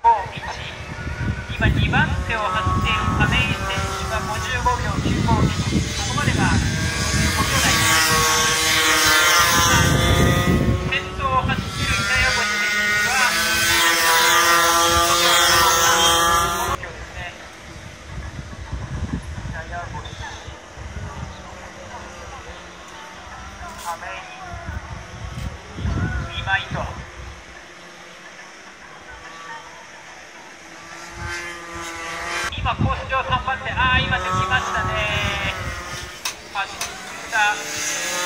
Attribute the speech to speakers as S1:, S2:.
S1: 今2番手を走っている亀井選手が55秒95ここまでが5秒台先頭を走っている板谷星選手は5秒ですね板谷星亀井今井と。今ああ今できましたね。走った。